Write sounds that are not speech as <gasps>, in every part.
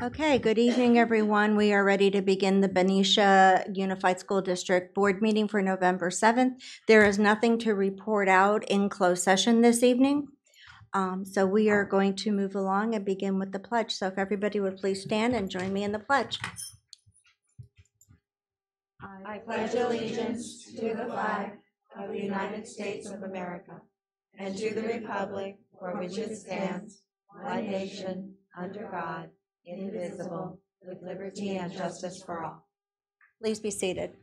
Okay, good evening, everyone. We are ready to begin the Benicia Unified School District Board meeting for November 7th. There is nothing to report out in closed session this evening. Um, So we are going to move along and begin with the pledge. So if everybody would please stand and join me in the pledge. I pledge allegiance to the flag of the United States of America and to the republic for which it stands, one nation, under God, indivisible, with liberty and justice for all. Please be seated.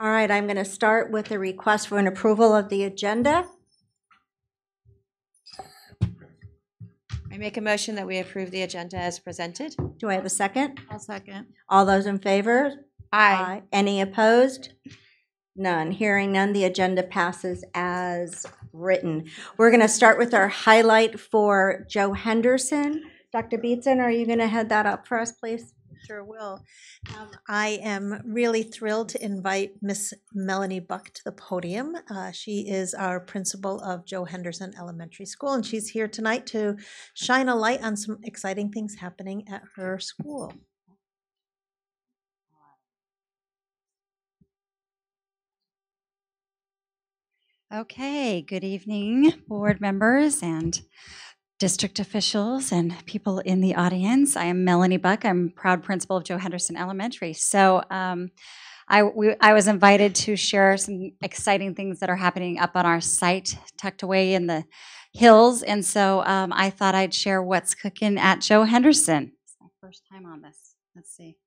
All right, I'm going to start with a request for an approval of the agenda. I make a motion that we approve the agenda as presented. Do I have a second? I'll second. All those in favor? Aye. Any opposed? None. Hearing none, the agenda passes as written. We're going to start with our highlight for Joe Henderson. Dr. Beatson, are you going to head that up for us, please? Sure will. Um, I am really thrilled to invite Miss Melanie Buck to the podium. Uh, she is our principal of Joe Henderson Elementary School, and she's here tonight to shine a light on some exciting things happening at her school. Okay, good evening, board members and district officials and people in the audience. I am Melanie Buck. I'm proud principal of Joe Henderson Elementary. So um, I, we, I was invited to share some exciting things that are happening up on our site, tucked away in the hills. And so um, I thought I'd share what's cooking at Joe Henderson. It's my first time on this. Let's see.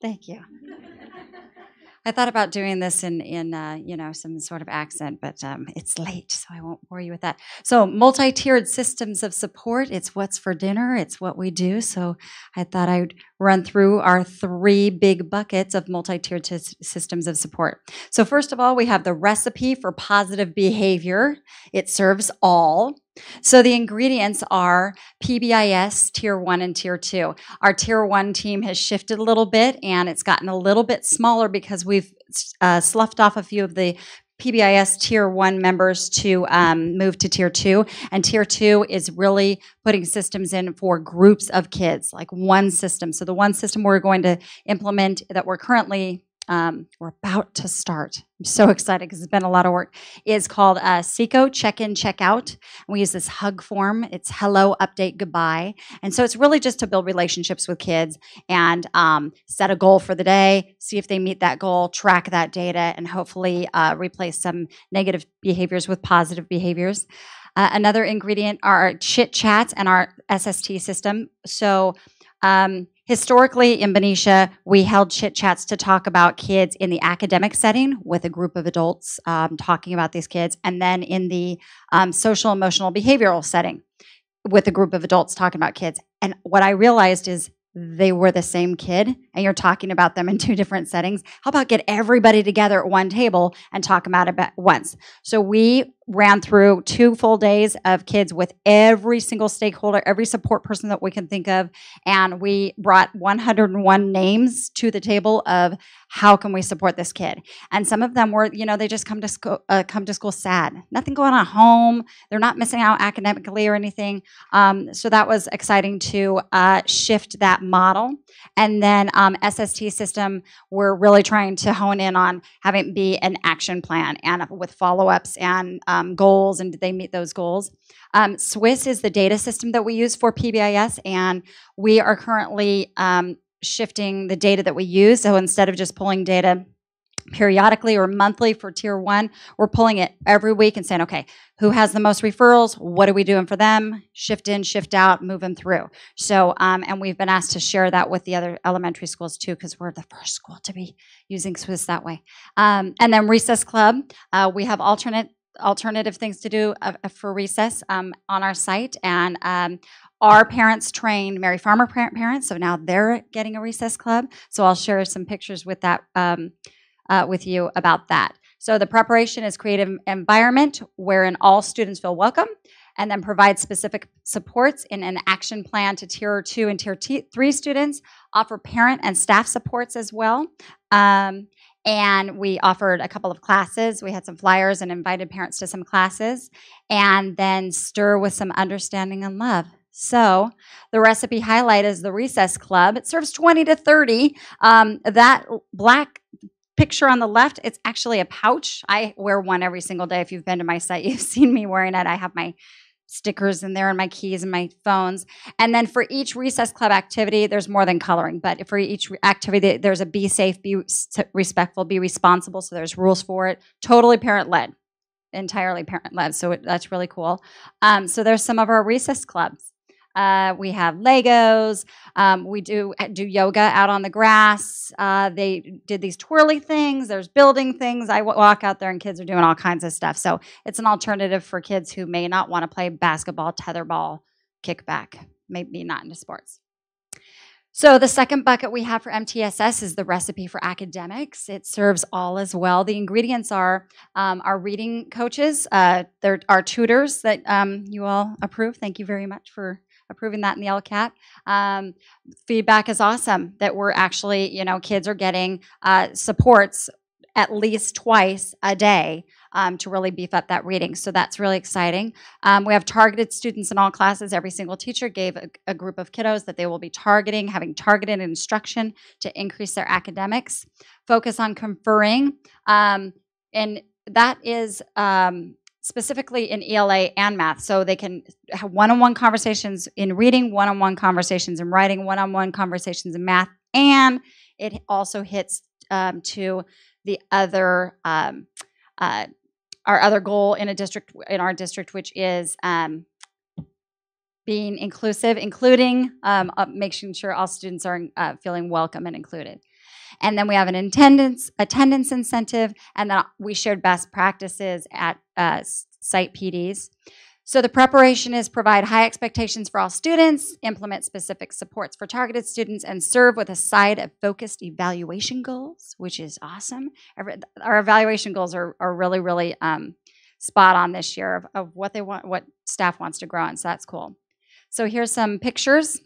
Thank you. <laughs> I thought about doing this in in uh, you know some sort of accent, but um, it's late, so I won't bore you with that. So multi-tiered systems of support. It's what's for dinner. It's what we do. So I thought I'd run through our three big buckets of multi-tiered systems of support. So first of all, we have the recipe for positive behavior. It serves all. So the ingredients are PBIS Tier 1 and Tier 2. Our Tier 1 team has shifted a little bit and it's gotten a little bit smaller because we've uh, sloughed off a few of the PBIS Tier 1 members to um, move to Tier 2. And Tier 2 is really putting systems in for groups of kids, like one system. So the one system we're going to implement that we're currently um, we're about to start. I'm so excited because it's been a lot of work. Is called uh, SECO Check In Check Out. We use this hug form. It's hello, update, goodbye, and so it's really just to build relationships with kids and um, set a goal for the day, see if they meet that goal, track that data, and hopefully uh, replace some negative behaviors with positive behaviors. Uh, another ingredient are chit chats and our SST system. So. Um, Historically, in Benicia, we held chit chats to talk about kids in the academic setting with a group of adults um, talking about these kids, and then in the um, social, emotional, behavioral setting with a group of adults talking about kids. And what I realized is they were the same kid and you're talking about them in <laughs> two different settings. How about get everybody together at one table and talk about it once? So we ran through two full days of kids with every single stakeholder, every support person that we can think of, and we brought 101 names to the table of how can we support this kid. And some of them were, you know, they just come to school, uh, come to school sad, nothing going on at home. They're not missing out academically or anything. Um, so that was exciting to uh, shift that model. And then um, SST system, we're really trying to hone in on having be an action plan and with follow ups and um, goals and did they meet those goals. Um, SWIS is the data system that we use for PBIS, and we are currently um, shifting the data that we use. So instead of just pulling data periodically or monthly for tier one, we're pulling it every week and saying, okay, who has the most referrals? What are we doing for them? Shift in, shift out, move them through. So, um, and we've been asked to share that with the other elementary schools too, because we're the first school to be using SWIS that way. Um, and then Recess Club, uh, we have alternate alternative things to do uh, uh, for recess um, on our site. And um, our parents trained mary farmer parents so now they're getting a recess club. So i'll share some pictures with that um, uh, with you about that. So the preparation is creative an environment wherein all students feel welcome and then provide specific supports in an action plan to tier two and tier three students offer parent and staff supports as well. Um, and we offered a couple of classes. We had some flyers and invited parents to some classes, and then stir with some understanding and love. So, the recipe highlight is the Recess Club. It serves 20 to 30. Um, that black picture on the left, it's actually a pouch. I wear one every single day. If you've been to my site, <laughs> you've seen me wearing it. I have my stickers in there and my keys and my phones. And then for each recess club activity, there's more than coloring, but for each activity, there's a be safe, be respectful, be responsible. So there's rules for it. Totally parent led, entirely parent led. So it, that's really cool. Um, so there's some of our recess clubs. Uh, we have Legos. Um, we do uh, do yoga out on the grass. Uh, they did these twirly things. There's building things. I walk out there and kids are doing all kinds of stuff. So it's an alternative for kids who may not want to play basketball, tetherball, kickback, maybe not into sports. So the second bucket we have for MTSS is the recipe for academics. It serves all as well. The ingredients are um, our reading coaches, uh, there are tutors that um, you all approve. Thank you very much for approving that in the LCAP. Um, feedback is awesome that we're actually, you know, kids are getting uh, supports at least twice a day um, to really beef up that reading. So that's really exciting. Um, we have targeted students in all classes. Every single teacher gave a, a group of kiddos that they will be targeting, having targeted instruction to increase their academics. Focus on conferring. Um, and that is um, specifically in ELA and math. So they can have one on one conversations in reading, one on one conversations in writing, one on one conversations in math. And it also hits um, to the other. Um, uh, our other goal in a district in our district, which is um, being inclusive, including uh, making sure all students are uh, feeling welcome and included. And then we have an attendance attendance incentive, and then we shared best practices at uh, site PDs. So the preparation is provide high expectations for all students, implement specific supports for targeted students, and serve with a side of focused evaluation goals, which is awesome. Our evaluation goals are, are really, really um, spot on this year of, of what they want, what staff wants to grow in. So that's cool. So here's some pictures.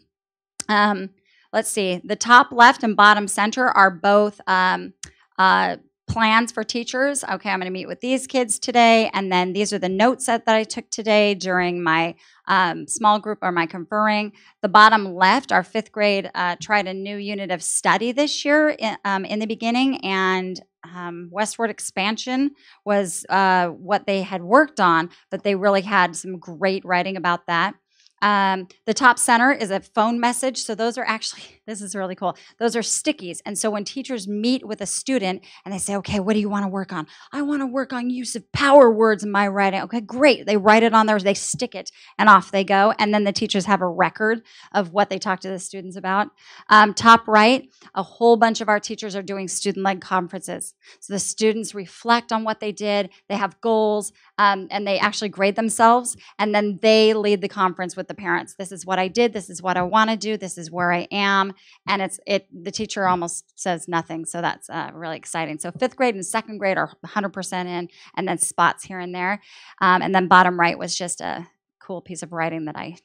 Um, let's see. The top left and bottom center are both um, uh, plans for teachers. Okay, I'm going to meet with these kids today, and then these are the notes that, that I took today during my um, small group or my conferring. The bottom left, our fifth grade uh, tried a new unit of study this year in, um, in the beginning, and um, westward expansion was uh, what they had worked on, but they really had some great writing about that. Um, the top center is a phone message. So those are actually, this is really cool. Those are stickies. And so when teachers meet with a student and they say, okay, what do you want to work on? I want to work on use of power words in my writing. Okay, great. They write it on there, they stick it, and off they go. And then the teachers have a record of what they talk to the students about. Um, top right, a whole bunch of our teachers are doing student led conferences. So the students reflect on what they did, they have goals, um, and they actually grade themselves and then they lead the conference with the parents this is what i did this is what i want to do this is where i am and it's it the teacher almost says nothing so that's uh, really exciting. So fifth grade and second grade are 100% in and then spots here and there. Um, and then bottom right was just a cool piece of writing that i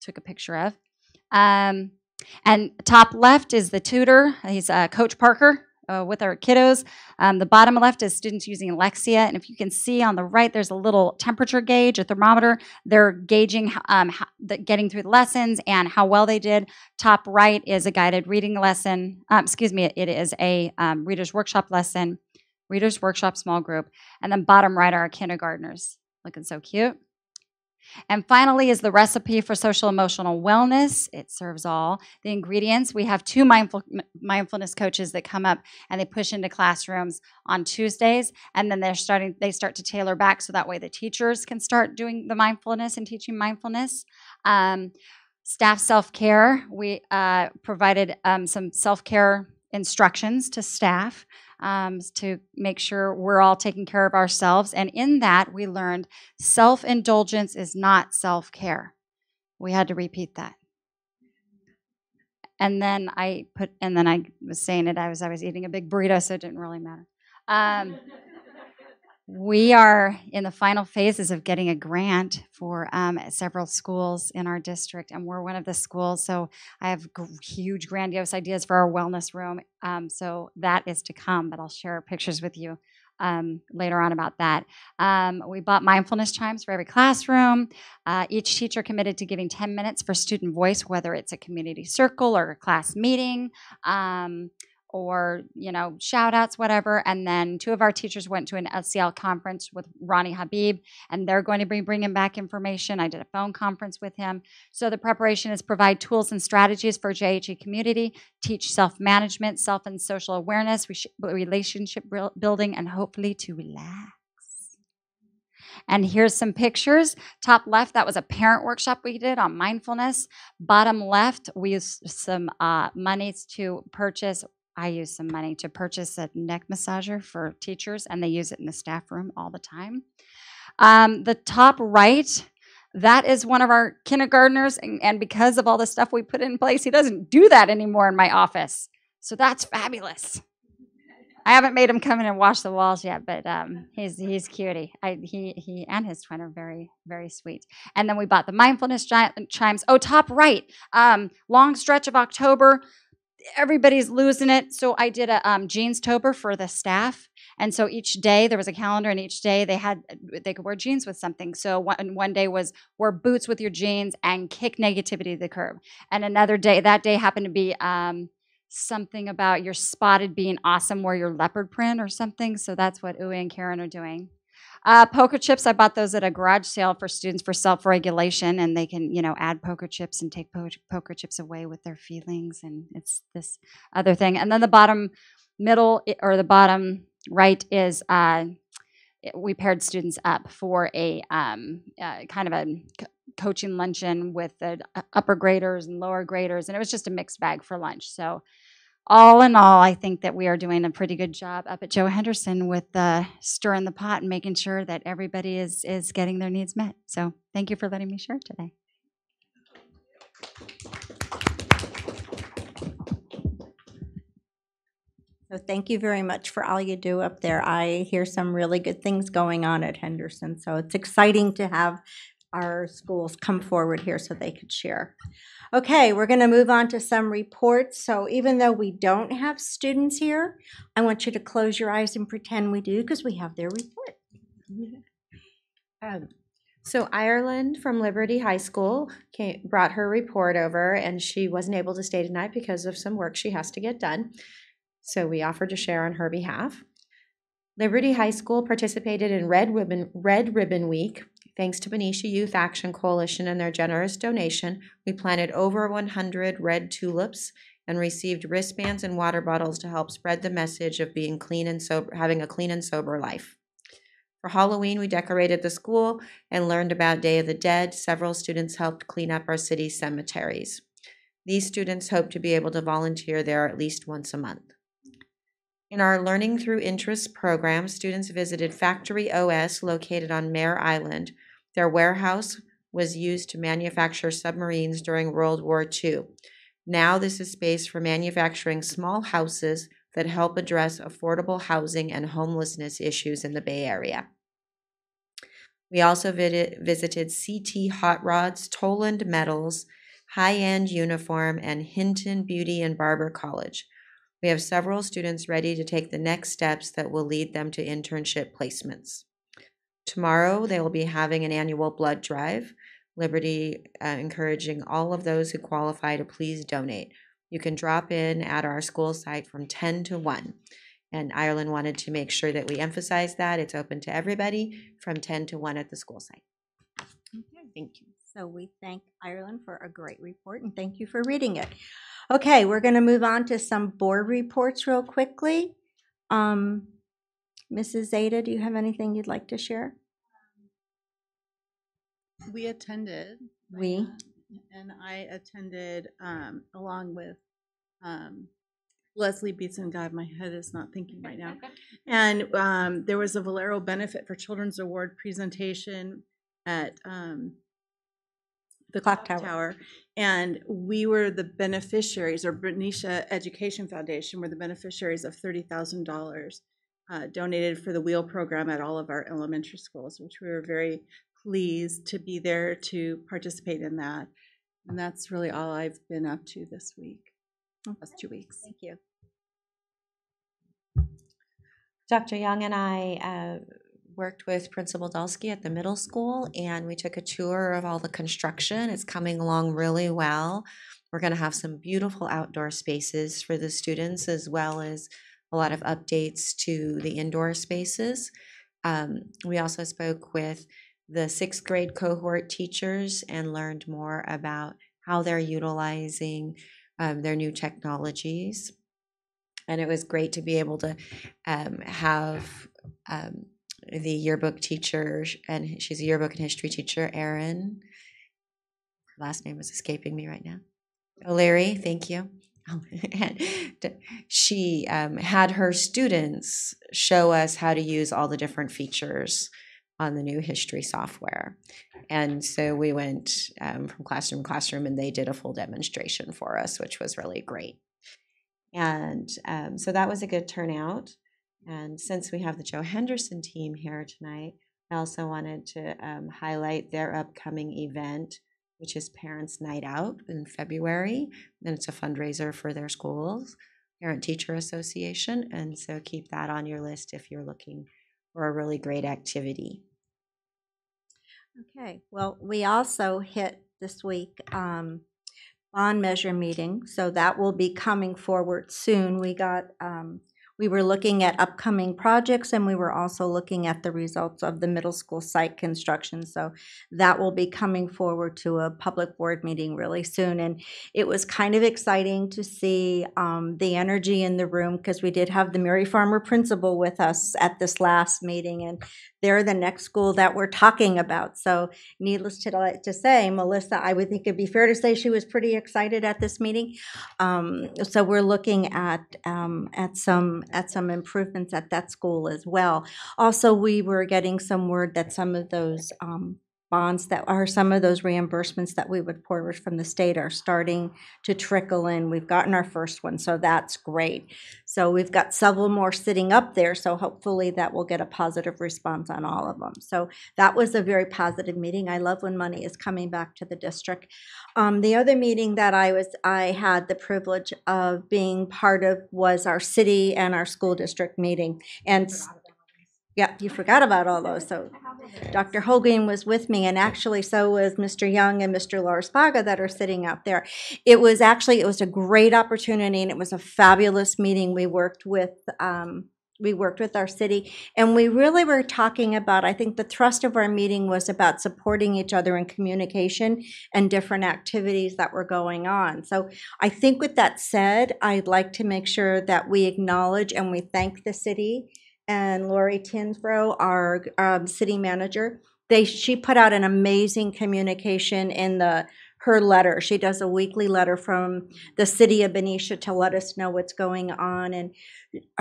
took a picture of. Um, and top left is the tutor. He's uh, coach parker uh, with our kiddos. Um, the bottom left is students using a Lexia, and if you can see on the right, there's a little temperature gauge, a thermometer. They're gauging um, how, the, getting through the lessons and how well they did. Top right is a guided reading lesson. Um, excuse me, it is a um, reader's workshop lesson, reader's workshop small group, and then bottom right are our kindergartners, looking so cute. And finally is the recipe for social emotional wellness. It serves all the ingredients. We have two mindful, mindfulness coaches that come up and they push into classrooms on Tuesdays, and then they're starting. They start to tailor back so that way the teachers can start doing the mindfulness and teaching mindfulness. Um, staff self care. We uh, provided um, some self care instructions to staff um, to make sure we're all taking care of ourselves. And in that, we learned self indulgence is not self care. We had to repeat that. And then I put, and then I was saying it I was, I was eating a big burrito, so it didn't really matter. Um, We are in the final phases of getting a grant for um, several schools in our district, and we're one of the schools. So I have gr- huge, grandiose ideas for our wellness room. Um, so that is to come, but I'll share pictures with you um, later on about that. Um, we bought mindfulness chimes for every classroom. Uh, each teacher committed to giving 10 minutes for student voice, whether it's a community circle or a class meeting. Or you know shout outs whatever and then two of our teachers went to an SEL conference with ronnie habib and they're going to be bringing back information i did a phone conference with him so the preparation is provide tools and strategies for jhe community teach self-management self and social awareness re- relationship buil- building and hopefully to relax and here's some pictures. Top left, that was a parent workshop we did on mindfulness. Bottom left, we used some uh, monies to purchase I use some money to purchase a neck massager for teachers, and they use it in the staff room all the time. Um, the top right, that is one of our kindergartners, and, and because of all the stuff we put in place, he doesn't do that anymore in my office. So that's fabulous. I haven't made him come in and wash the walls yet, but um, he's he's cutie. I, he he and his twin are very very sweet. And then we bought the mindfulness chi- chimes. Oh, top right, um, long stretch of October everybody's losing it. So I did a um, jeans tober for the staff. And so each day there was a calendar, and each day they had they could wear jeans with something. So one one day was wear boots with your jeans and kick negativity to the curb. And another day that day happened to be um, something about your spotted being awesome, wear your leopard print or something. So that's what Uwe and Karen are doing. Uh, poker chips, I bought those at a garage sale for students for self-regulation, and they can, you know, add poker chips and take po- poker chips away with their feelings, and it's this other thing. And then the bottom middle or the bottom right is uh, we paired students up for a um, uh, kind of a coaching luncheon with the uh, upper graders and lower graders, and it was just a mixed bag for lunch. So all in all, I think that we are doing a pretty good job up at Joe Henderson with uh, stirring the pot and making sure that everybody is is getting their needs met. So thank you for letting me share today. So thank you very much for all you do up there. I hear some really good things going on at Henderson, so it's exciting to have our schools come forward here so they could share. Okay, we're going to move on to some reports. So even though we don't have students here, I want you to close your eyes and pretend we do because we have their report. <laughs> Um, so Ireland from Liberty High School came, brought her report over, and she wasn't able to stay tonight because of some work she has to get done. So we offered to share on her behalf. Liberty High School participated in Red Ribbon Red Ribbon Week. Thanks to Benicia Youth Action Coalition and their generous donation, we planted over 100 red tulips and received wristbands and water bottles to help spread the message of being clean and sober, having a clean and sober life. For Halloween, we decorated the school and learned about Day of the Dead. Several students helped clean up our city's cemeteries. These students hope to be able to volunteer there at least once a month. In our Learning Through Interests program, students visited Factory OS located on Mare Island. Their warehouse was used to manufacture submarines during World War II. Now, this is space for manufacturing small houses that help address affordable housing and homelessness issues in the Bay Area. We also visited CT Hot Rods, Toland Metals, High End Uniform, and Hinton Beauty and Barber College. We have several students ready to take the next steps that will lead them to internship placements. Tomorrow, they will be having an annual blood drive. Liberty uh, encouraging all of those who qualify to please donate. You can drop in at our school site from 10 to 1. And Ireland wanted to make sure that we emphasize that. It's open to everybody from 10 to 1 at the school site. Thank you. So we thank Ireland for a great report and thank you for reading it. Okay, we're going to move on to some board reports real quickly. Um, Mrs. Zeta, do you have anything you'd like to share? We attended. We, And I attended um, along with um, Leslie Beatson. God, my head is not thinking right now. <laughs> And um, there was a Valero Benefit for Children's Award presentation at um, the Clock Tower. And we were the beneficiaries, or Benicia Education Foundation were the beneficiaries of $30,000 uh, donated for the wheel program at all of our elementary schools, which we were very pleased to be there to participate in that. And that's really all I've been up to this week, last two weeks. Thank you. Dr. Young and I uh, worked with Principal Dulski at the middle school, and we took a tour of all the construction. It's coming along really well. We're going to have some beautiful outdoor spaces for the students, as well as a lot of updates to the indoor spaces. Um, we also spoke with the sixth grade cohort teachers and learned more about how they're utilizing um, their new technologies. And it was great to be able to um, have um, the yearbook teacher, and she's a yearbook and history teacher, Erin. Last name is escaping me right now. O'Leary, thank you. <laughs> And she um, had her students show us how to use all the different features on the new history software. And so we went um, from classroom to classroom and they did a full demonstration for us, which was really great. And um, so that was a good turnout. And since we have the Joe Henderson team here tonight, I also wanted to um, highlight their upcoming event, which is Parents Night Out in February. And it's a fundraiser for their schools, Parent Teacher Association. And so keep that on your list if you're looking for a really great activity. Okay, well, we also hit this week um, bond measure meeting, so that will be coming forward soon. We got, um, we were looking at upcoming projects and we were also looking at the results of the middle school site construction. So that will be coming forward to a public board meeting really soon. And it was kind of exciting to see um, the energy in the room because we did have the Mary Farmer principal with us at this last meeting and they're the next school that we're talking about. So needless to, to say, Melissa, I would think it'd be fair to say she was pretty excited at this meeting. Um, so we're looking at um, at some at some improvements at that school as well. Also, we were getting some word that some of those um, bonds that are some of those reimbursements that we would forward from the state are starting to trickle in. We've gotten our first one, so that's great. So we've got several more sitting up there, so hopefully that will get a positive response on all of them. So that was a very positive meeting. I love when money is coming back to the district. Um, the other meeting that I was, I had the privilege of being part of was our city and our school district meeting. And yeah, you forgot about all those. So Dr. Hogan was with me, and actually, so was Mr. Young and Mr. Lars Paga that are sitting out there. It was actually, it was a great opportunity, and it was a fabulous meeting. We worked with, um, we worked with our city, and we really were talking about, I think the thrust of our meeting was about supporting each other in communication and different activities that were going on. So I think with that said, I'd like to make sure that we acknowledge and we thank the city and Lori Tinfow, our um, city manager. They she put out an amazing communication in the her letter. She does a weekly letter from the city of Benicia to let us know what's going on, and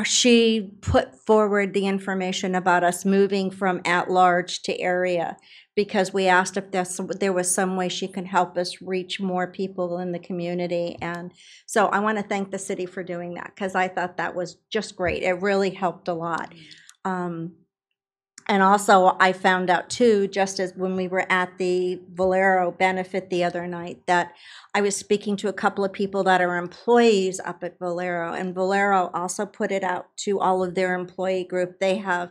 she put forward the information about us moving from at large to area because we asked if there's, there was some way she could help us reach more people in the community. And so I want to thank the city for doing that because I thought that was just great. It really helped a lot. Um, and also, I found out too, just as when we were at the Valero benefit the other night, that I was speaking to a couple of people that are employees up at Valero, and Valero also put it out to all of their employee group. They have,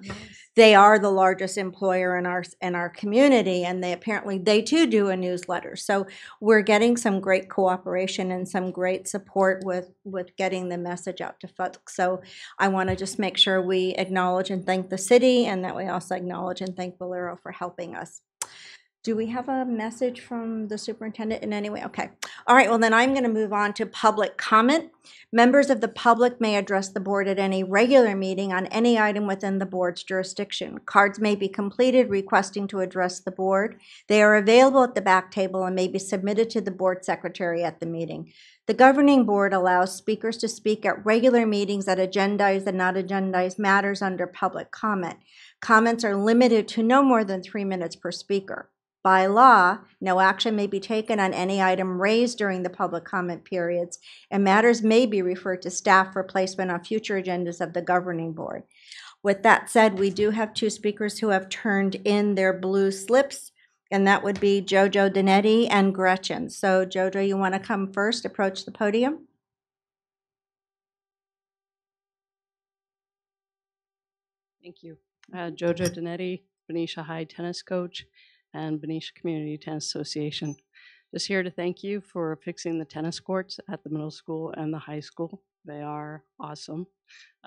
they are the largest employer in our in our community, and they apparently they too do a newsletter. So we're getting some great cooperation and some great support with with getting the message out to folks. So I want to just make sure we acknowledge and thank the city, and that we also acknowledge and thank Valero for helping us. Do we have a message from the superintendent in any way? Okay. All right, well, then I'm going to move on to public comment. Members of the public may address the board at any regular meeting on any item within the board's jurisdiction. Cards may be completed requesting to address the board. They are available at the back table and may be submitted to the board secretary at the meeting. The governing board allows speakers to speak at regular meetings that agendize and not agendize matters under public comment. Comments are limited to no more than three minutes per speaker. By law, no action may be taken on any item raised during the public comment periods, and matters may be referred to staff for placement on future agendas of the governing board. With that said, we do have two speakers who have turned in their blue slips, and that would be Jojo Dinetti and Gretchen. So Jojo, you want to come first, approach the podium? Thank you. Uh, Jojo Dinetti, Benicia High tennis coach and Benicia Community Tennis Association. Just here to thank you for fixing the tennis courts at the middle school and the high school. They are awesome.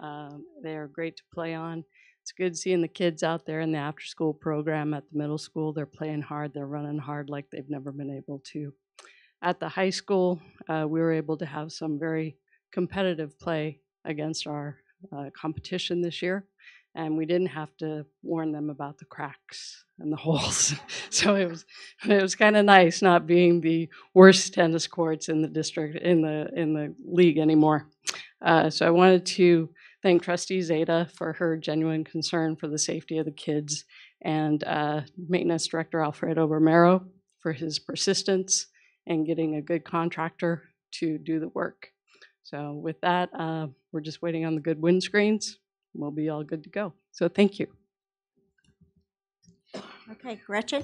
Um, they are great to play on. It's good seeing the kids out there in the after school program at the middle school. They're playing hard, they're running hard like they've never been able to. At the high school, uh, we were able to have some very competitive play against our uh, competition this year and we didn't have to warn them about the cracks and the <laughs> holes. so it was it was kind of nice not being the worst tennis courts in the district in the in the league anymore. Uh, so I wanted to thank Trustee Zeta for her genuine concern for the safety of the kids, and uh, Maintenance Director Alfredo Romero for his persistence and getting a good contractor to do the work. So with that, uh, we're just waiting on the good windscreens we'll be all good to go. So thank you. Okay, Gretchen?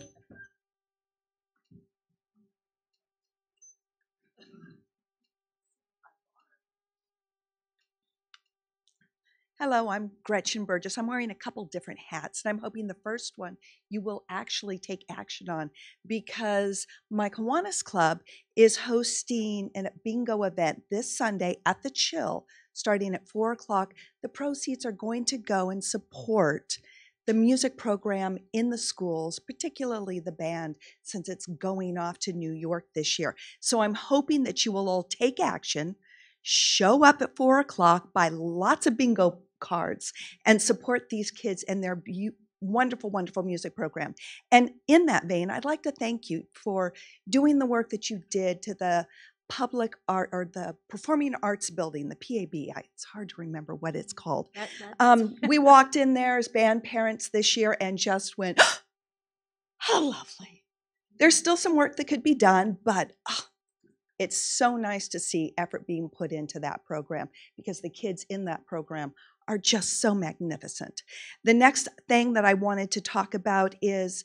Hello, I'm Gretchen Burgess. I'm wearing a couple different hats, and I'm hoping the first one you will actually take action on because my Kiwanis Club is hosting a bingo event this Sunday at the Chill starting at four o'clock. The proceeds are going to go and support the music program in the schools, particularly the band, since it's going off to New York this year. So I'm hoping that you will all take action, show up at four o'clock, buy lots of bingo cards, and support these kids and their be- wonderful, wonderful music program. And in that vein, I'd like to thank you for doing the work that you did to the public art or the performing arts building the pab I, it's hard to remember what it's called. um, <laughs> we walked in there as band parents this year and just went <gasps> how lovely. There's still some work that could be done but oh, it's so nice to see effort being put into that program because the kids in that program are just so magnificent. The next thing that i wanted to talk about is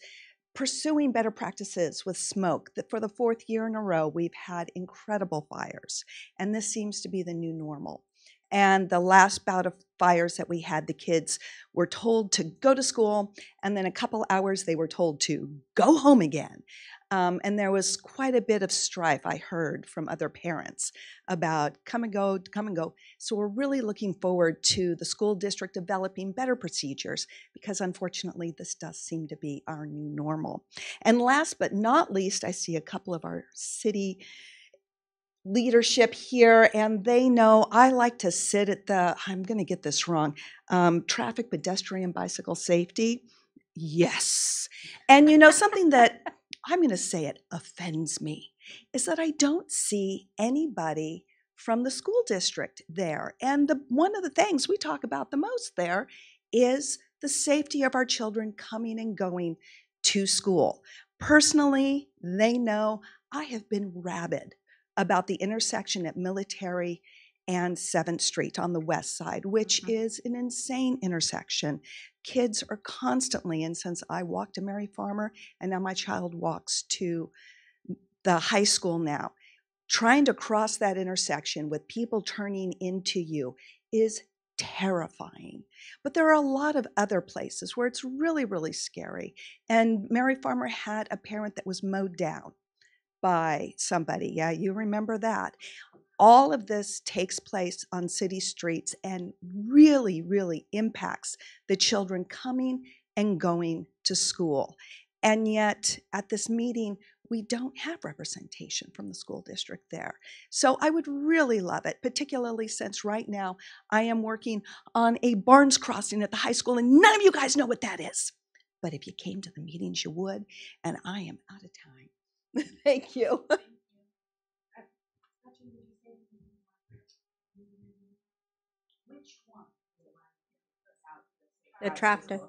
pursuing better practices with smoke. That for the fourth year in a row, we've had incredible fires, and this seems to be the new normal. And the last bout of fires that we had, the kids were told to go to school, and then a couple hours they were told to go home again. Um, and there was quite a bit of strife I heard from other parents about come and go, come and go. So we're really looking forward to the school district developing better procedures because unfortunately this does seem to be our new normal. And last but not least, I see a couple of our city leadership here and they know I like to sit at the, I'm going to get this wrong, um, traffic, pedestrian, bicycle safety. Yes. And you know, something that I'm going to say it offends me, is that I don't see anybody from the school district there. And the, one of the things we talk about the most there is the safety of our children coming and going to school. Personally, they know I have been rabid about the intersection at Military and 7th Street on the west side, which Mhm. is an insane intersection. Kids are constantly, and since I walked to Mary Farmer and now my child walks to the high school now, trying to cross that intersection with people turning into you is terrifying. But there are a lot of other places where it's really, really scary. And Mary Farmer had a parent that was mowed down by somebody. Yeah, you remember that. All of this takes place on city streets and really, really impacts the children coming and going to school. And yet, at this meeting, we don't have representation from the school district there. So I would really love it, particularly since right now I am working on a Barnes crossing at the high school, and none of you guys know what that is. But if you came to the meetings, you would, and I am out of time. <laughs> Thank you. <laughs> The traffic.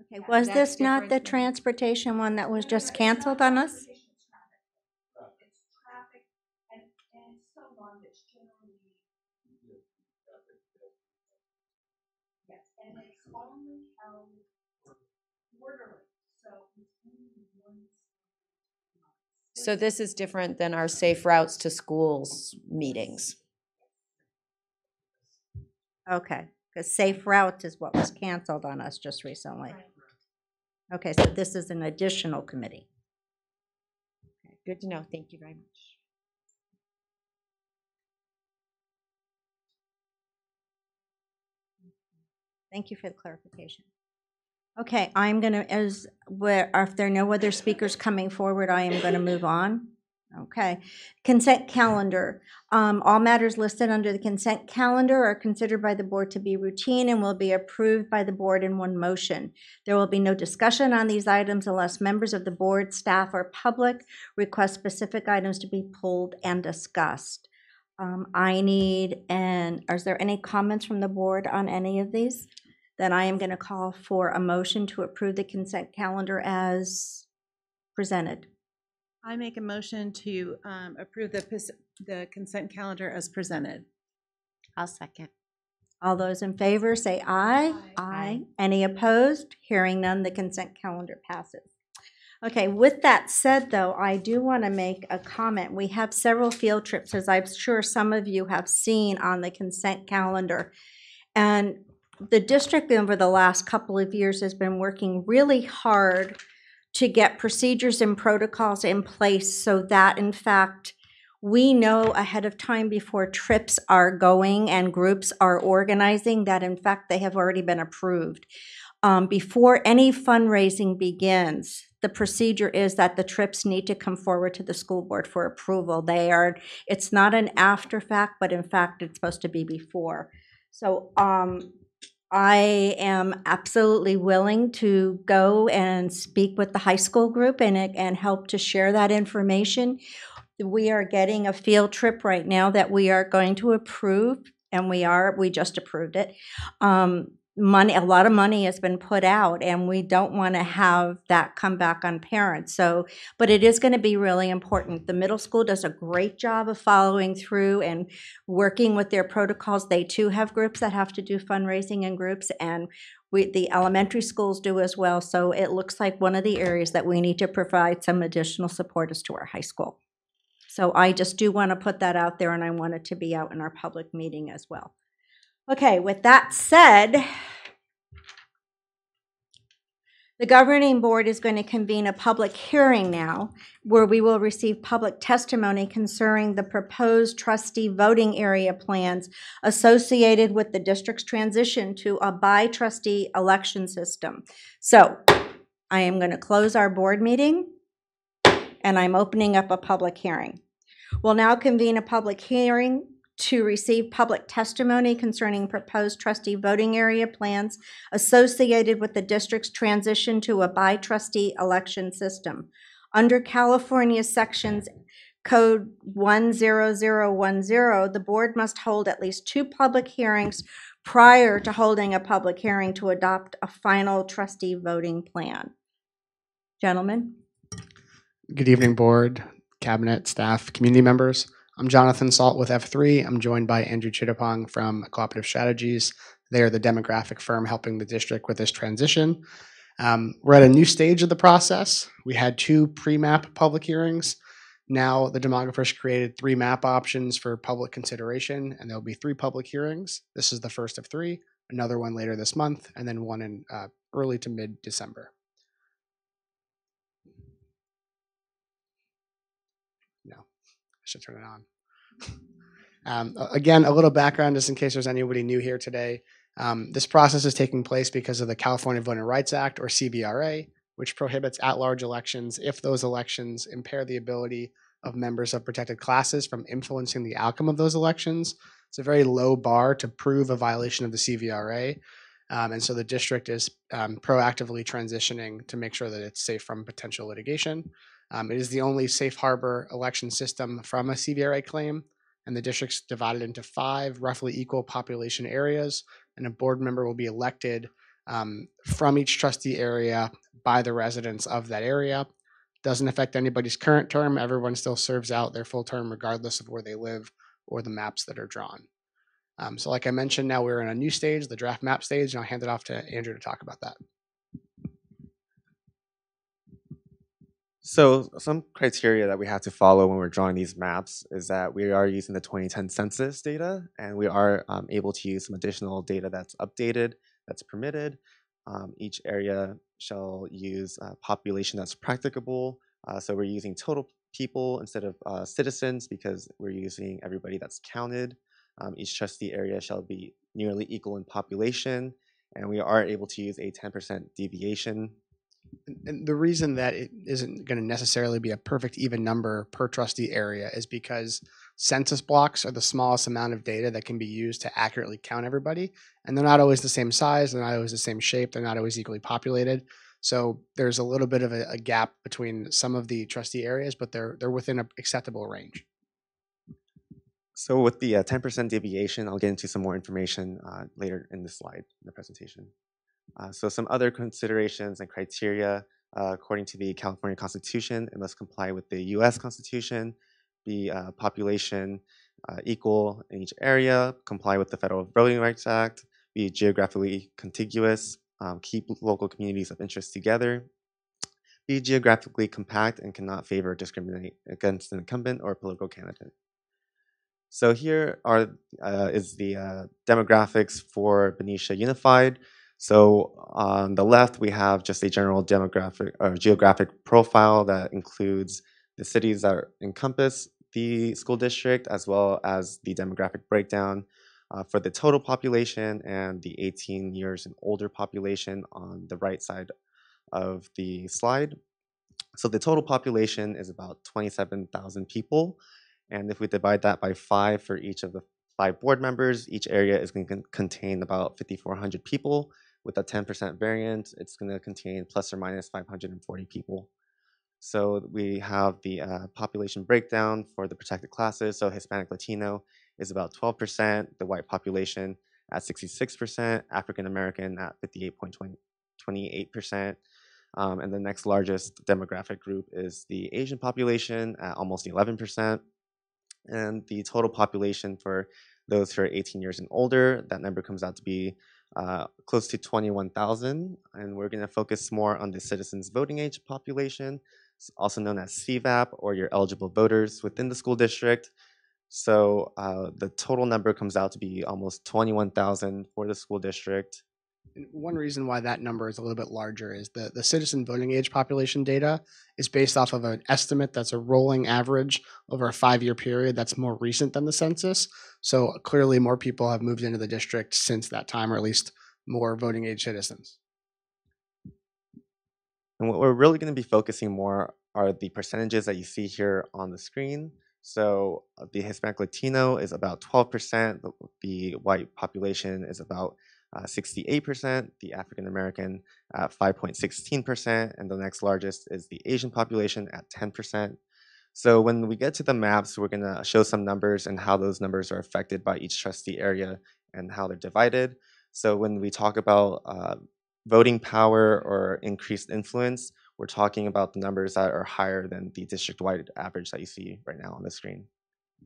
Okay, was that's this not the different than- transportation one that was just canceled on us? and so on that's generally. Yes, and it's only held quarterly, so it's only once. a month. So this is different than our Safe Routes to Schools meetings. Okay, because Safe Route is what was canceled on us just recently. Okay, so this is an additional committee. Okay, Good to know. Thank you very much. Thank you for the clarification. Okay, I'm gonna, as, where, if there are no other speakers coming forward, I am gonna move on. Okay, consent calendar. Um, all matters listed under the consent calendar are considered by the board to be routine and will be approved by the board in one motion. There will be no discussion on these items unless members of the board, staff, or public request specific items to be pulled and discussed. Um, I need, and is there any comments from the board on any of these? Then I am going to call for a motion to approve the consent calendar as presented. I make a motion to um, approve the, the consent calendar as presented. I'll second. All those in favor say aye. Aye. Any opposed? Hearing none, the consent calendar passes. Okay, with that said, though, I do want to make a comment. We have several field trips, as I'm sure some of you have seen on the consent calendar. And the district over the last couple of years has been working really hard to get procedures and protocols in place so that, in fact, we know ahead of time before trips are going and groups are organizing that, in fact, they have already been approved. Um, before any fundraising begins, the procedure is that the trips need to come forward to the school board for approval. They are, it's not an after fact, but in fact, it's supposed to be before. So, um, I am absolutely willing to go and speak with the high school group and, and help to share that information. We are getting a field trip right now that we are going to approve, and we are, we just approved it. Um, money, a lot of money has been put out, and we don't want to have that come back on parents. So, but it is going to be really important. The middle school does a great job of following through and working with their protocols. They too have groups that have to do fundraising in groups, and we, the elementary schools do as well. So it looks like one of the areas that we need to provide some additional support is to our high school. So I just do want to put that out there, and I want it to be out in our public meeting as well. Okay, with that said, the governing board is going to convene a public hearing now where we will receive public testimony concerning the proposed trustee voting area plans associated with the district's transition to a by trustee election system. So I am going to close our board meeting and I'm opening up a public hearing. We'll now convene a public hearing to receive public testimony concerning proposed trustee voting area plans associated with the district's transition to a by trustee election system. Under California Elections Code 10010, the board must hold at least two public hearings prior to holding a public hearing to adopt a final trustee voting plan. Gentlemen? Good evening, board, cabinet, staff, community members. I'm Jonathan Salt with F3. I'm joined by Andrew Chittapong from Cooperative Strategies. They are the demographic firm helping the district with this transition. Um, we're at a new stage of the process. We had two pre-map public hearings. Now the demographers created three map options for public consideration, and there'll be three public hearings. This is the first of three, another one later this month, and then one in uh, early to mid-December. No, I should turn it on. Um, again, a little background just in case there's anybody new here today. Um, this process is taking place because of the California Voting Rights Act, or CVRA, which prohibits at large elections if those elections impair the ability of members of protected classes from influencing the outcome of those elections. It's a very low bar to prove a violation of the CVRA. Um, and so the district is um, proactively transitioning to make sure that it's safe from potential litigation. Um, it is the only safe harbor election system from a CVRA claim, and the district's divided into five roughly equal population areas, and a board member will be elected um, from each trustee area by the residents of that area. Doesn't affect anybody's current term. Everyone still serves out their full term regardless of where they live or the maps that are drawn. Um, so, like I mentioned, now we're in a new stage, the draft map stage, and I'll hand it off to Andrew to talk about that. So some criteria that we have to follow when we're drawing these maps is that we are using the 2010 census data, and we are um, able to use some additional data that's updated, that's permitted. Um, each area shall use population that's practicable. Uh, so we're using total people instead of uh, citizens because we're using everybody that's counted. Um, each trustee area shall be nearly equal in population, and we are able to use a 10% deviation And- the reason that it isn't going to necessarily be a perfect even number per trustee area is because census blocks are the smallest amount of data that can be used to accurately count everybody. And they're not always the same size, they're not always the same shape, they're not always equally populated. So there's a little bit of a, a gap between some of the trustee areas, but they're they're within an acceptable range. So with the uh, 10% deviation, I'll get into some more information uh, later in the slide in the presentation. Uh, so some other considerations and criteria, uh, according to the California Constitution, it must comply with the U.S. Constitution, be uh, population uh, equal in each area, comply with the Federal Voting Rights Act, be geographically contiguous, um, keep local communities of interest together, be geographically compact and cannot favor or discriminate against an incumbent or political candidate. So here are uh, is the uh, demographics for Benicia Unified. So on the left, we have just a general demographic or geographic profile that includes the cities that encompass the school district, as well as the demographic breakdown uh, for the total population and the 18 years and older population on the right side of the slide. So the total population is about 27,000 people. And if we divide that by five for each of the five board members, each area is going to contain about 5,400 people. With a 10% variant, it's going to contain plus or minus 540 people. So we have the uh, population breakdown for the protected classes. So Hispanic Latino is about 12%, the white population at 66%, African American at 58.28%. Um, and the next largest demographic group is the Asian population at almost 11%. And the total population for those who are 18 years and older, that number comes out to be uh, close to 21,000. And we're going to focus more on the citizens voting age population, also known as CVAP or your eligible voters within the school district. So uh, the total number comes out to be almost 21,000 for the school district. One reason why that number is a little bit larger is the, the citizen voting age population data is based off of an estimate that's a rolling average over a five year period that's more recent than the census. So clearly, more people have moved into the district since that time, or at least more voting age citizens. And what we're really going to be focusing more are the percentages that you see here on the screen. So uh, the Hispanic Latino is about 12%, the, the white population is about 68%, the African American at 5.16%, and the next largest is the Asian population at 10%. So when we get to the maps, we're going to show some numbers and how those numbers are affected by each trustee area and how they're divided. So when we talk about uh, voting power or increased influence, we're talking about the numbers that are higher than the district-wide average that you see right now on the screen.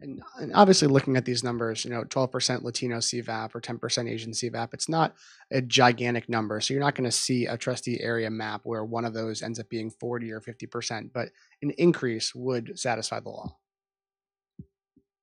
And, and obviously, looking at these numbers, you know, 12% Latino CVAP or 10% Asian CVAP, it's not a gigantic number. So you're not going to see a trustee area map where one of those ends up being 40 or 50%, but an increase would satisfy the law.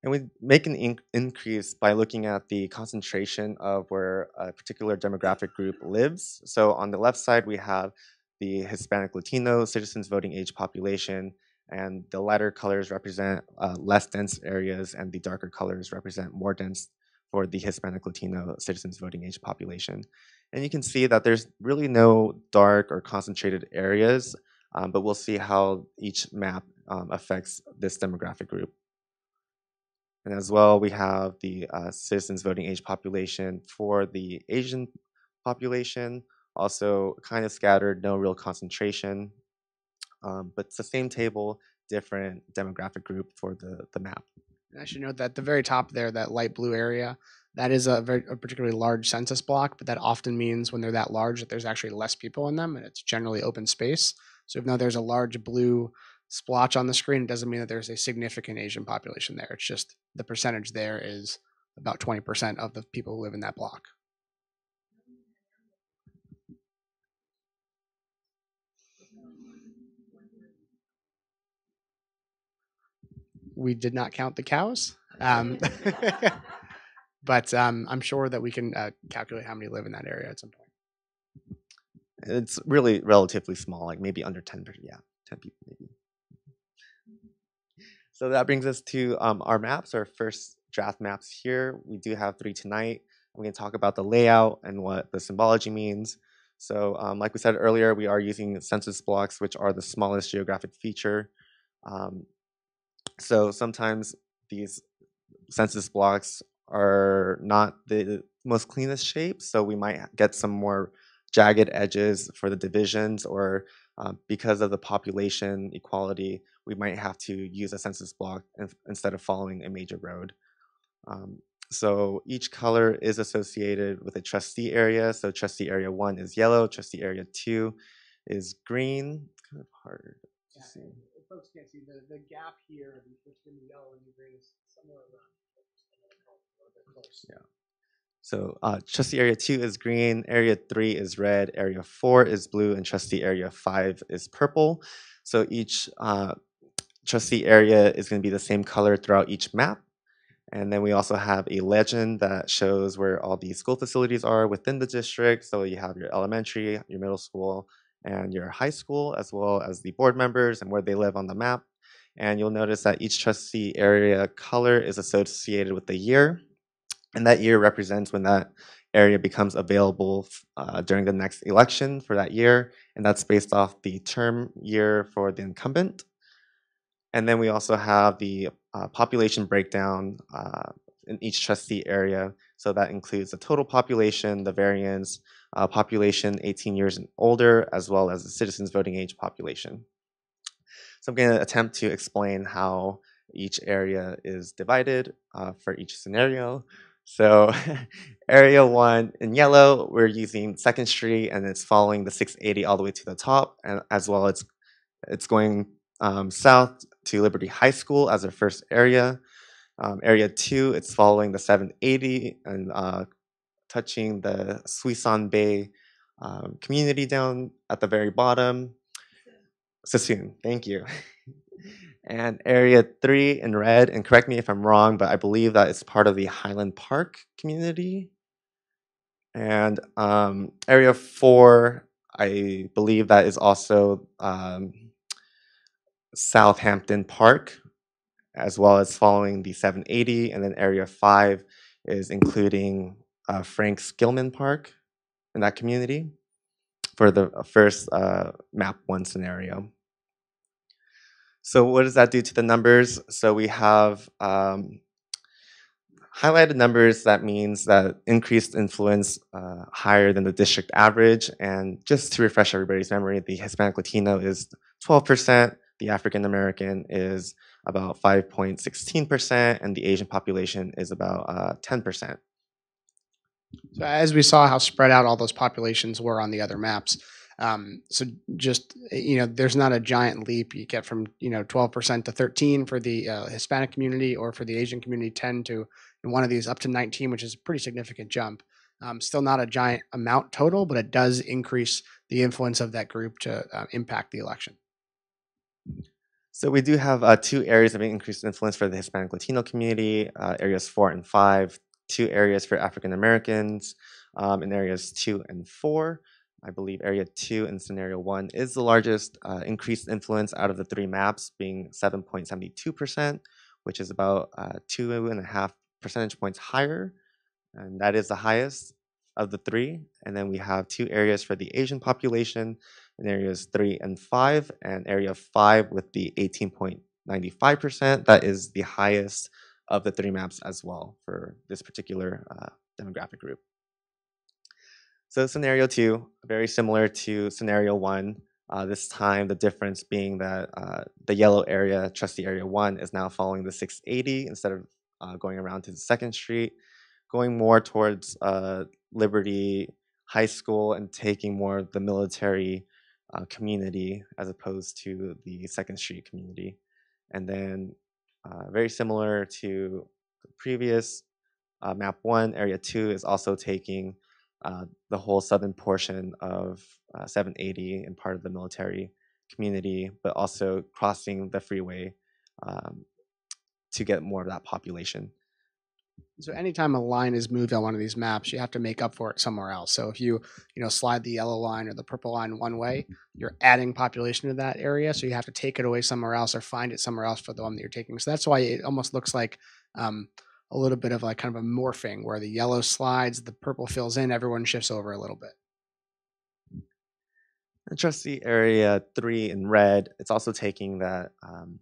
And we make an in- increase by looking at the concentration of where a particular demographic group lives. So on the left side, we have the Hispanic Latino citizens voting age population, and the lighter colors represent uh, less dense areas, and the darker colors represent more dense for the Hispanic Latino citizens voting age population. And you can see that there's really no dark or concentrated areas, um, but we'll see how each map um, affects this demographic group. And as well, we have the uh, citizens voting age population for the Asian population, also kind of scattered, no real concentration. Um, but it's the same table, different demographic group for the, the map. I should note that the very top there, that light blue area, that is a very a particularly large census block, but that often means when they're that large that there's actually less people in them and it's generally open space. So even though there's a large blue splotch on the screen, it doesn't mean that there's a significant Asian population there. It's just the percentage there is about 20% of the people who live in that block. We did not count the cows. Um, <laughs> but um, I'm sure that we can uh, calculate how many live in that area at some point. It's really relatively small, like maybe under 10, per- yeah, 10 people maybe. So that brings us to um, our maps, our first draft maps here. We do have three tonight. We're going to talk about the layout and what the symbology means. So um, like we said earlier, we are using census blocks, which are the smallest geographic feature. Um, so sometimes these census blocks are not the most cleanest shape, so we might get some more jagged edges for the divisions, or uh, because of the population equality, we might have to use a census block in- instead of following a major road. Um, so each color is associated with a trustee area. So trustee area one is yellow, trustee area two is green. It's kind of hard to see. Folks can't see the, the gap here between the yellow and the green is somewhere around. Yeah. So uh, trustee area two is green, area three is red, area four is blue, and trustee area five is purple. So each uh, trustee area is going to be the same color throughout each map. And then we also have a legend that shows where all the school facilities are within the district. So you have your elementary, your middle school, and your high school, as well as the board members and where they live on the map. And you'll notice that each trustee area color is associated with the year. And that year represents when that area becomes available uh, during the next election for that year. And that's based off the term year for the incumbent. And then we also have the uh, population breakdown uh, in each trustee area. So that includes the total population, the variance, uh, population 18 years and older, as well as the citizens voting age population. So I'm going to attempt to explain how each area is divided uh, for each scenario. So <laughs> area one in yellow, we're using Second Street and it's following the 680 all the way to the top, and as well as it's going um, south to Liberty High School as our first area. Um, area two, it's following the 780 and uh, touching the Suisun Bay um, community down at the very bottom. Suisun, thank you. <laughs> and area three in red, and correct me if I'm wrong, but I believe that it's part of the Highland Park community. And um, area four, I believe that is also um, Southampton Park, as well as following the 780. And then area five is including uh, Frank Skillman Park in that community for the first uh, map one scenario. So what does that do to the numbers? So we have um, highlighted numbers. That means that increased influence uh, higher than the district average. And just to refresh everybody's memory, the Hispanic Latino is 12%, the African American is about 5.16%, and the Asian population is about uh, 10%. So as we saw how spread out all those populations were on the other maps, um, so just you know, there's not a giant leap you get from you know 12% to 13 for the uh, Hispanic community or for the Asian community 10 to in one of these up to 19, which is a pretty significant jump. Um, still not a giant amount total, but it does increase the influence of that group to uh, impact the election. So we do have uh, two areas of increased influence for the Hispanic Latino community, uh, areas four and five, two areas for African Americans um, in areas two and four. I believe area two in scenario one is the largest uh, increased influence out of the three maps, being 7.72%, which is about uh, two and a half percentage points higher. And that is the highest of the three. And then we have two areas for the Asian population in areas three and five, and area five with the 18.95%. That is the highest of the three maps as well for this particular uh, demographic group. So scenario two, very similar to scenario one. Uh, this time, the difference being that uh, the yellow area, trustee area one, is now following the 680 instead of uh, going around to the second street, going more towards uh, Liberty High School and taking more of the military uh, community as opposed to the Second Street community. And then, very similar to the previous, uh, map one, area two is also taking uh, the whole southern portion of uh, 780 and part of the military community, but also crossing the freeway um, to get more of that population. So anytime a line is moved on one of these maps, you have to make up for it somewhere else. So if you, you know, slide the yellow line or the purple line one way, you're adding population to that area. So you have to take it away somewhere else or find it somewhere else for the one that you're taking. So that's why it almost looks like um, a little bit of like kind of a morphing where the yellow slides, the purple fills in, everyone shifts over a little bit. And trustee area three in red, it's also taking that um,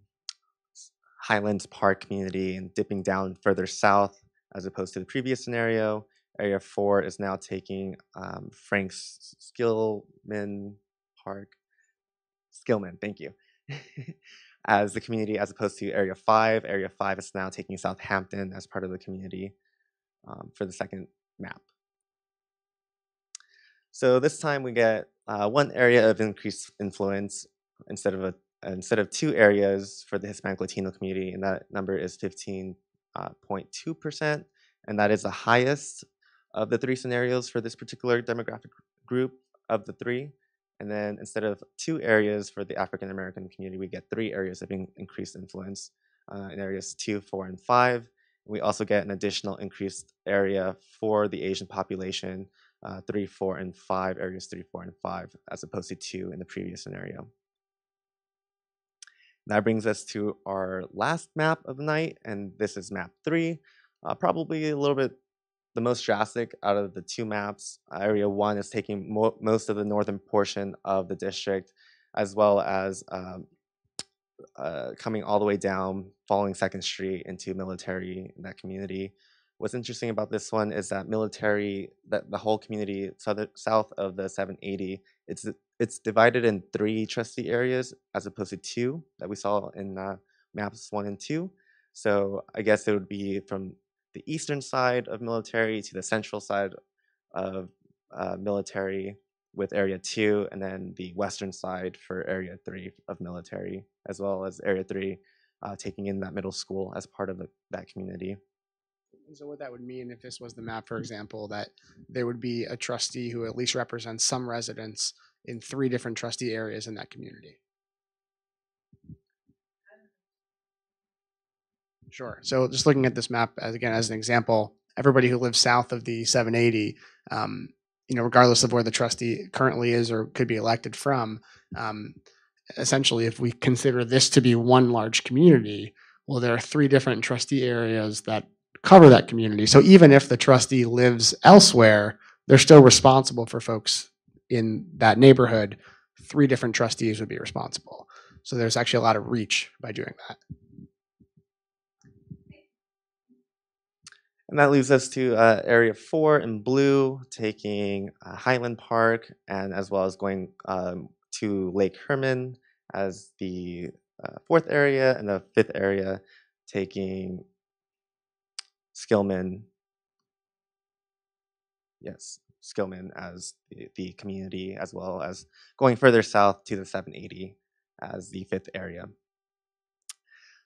Highlands Park community and dipping down further south as opposed to the previous scenario. Area 4 is now taking um, Frank's Skillman Park. Skillman, thank you. <laughs> as the community as opposed to Area 5. Area 5 is now taking Southampton as part of the community um, for the second map. So this time we get uh, one area of increased influence instead of a instead of two areas for the Hispanic Latino community, and that number is 15 uh, 0.2%, and that is the highest of the three scenarios for this particular demographic group of the three. And then instead of two areas for the African American community, we get three areas of in increased influence uh, in areas two, four, and five. We also get an additional increased area for the Asian population, uh, three, four, and five, areas three, four, and five, as opposed to two in the previous scenario. That brings us to our last map of the night, and this is map three. Uh, probably a little bit the most drastic out of the two maps. Area one is taking mo- most of the northern portion of the district, as well as um, uh, coming all the way down, following Second Street into military in that community. What's interesting about this one is that military, that the whole community south south of the 780, it's it's divided in three trustee areas as opposed to two that we saw in uh, maps one and two. So I guess it would be from the eastern side of military to the central side of uh, military with area two, and then the western side for area three of military, as well as area three uh, taking in that middle school as part of the, that community. So what that would mean if this was the map, for example, that there would be a trustee who at least represents some residents in three different trustee areas in that community. Sure. So just looking at this map as again as an example, everybody who lives south of the 780, um, you know, regardless of where the trustee currently is or could be elected from, um, essentially, if we consider this to be one large community, well, there are three different trustee areas that cover that community. So even if the trustee lives elsewhere, they're still responsible for folks in that neighborhood. Three different trustees would be responsible. So there's actually a lot of reach by doing that. And that leads us to uh, area four in blue, taking uh, Highland Park, and as well as going um, to Lake Herman as the uh, fourth area, and the fifth area taking Skillman. Yes, Skillman as the, the community, as well as going further south to the 780 as the fifth area.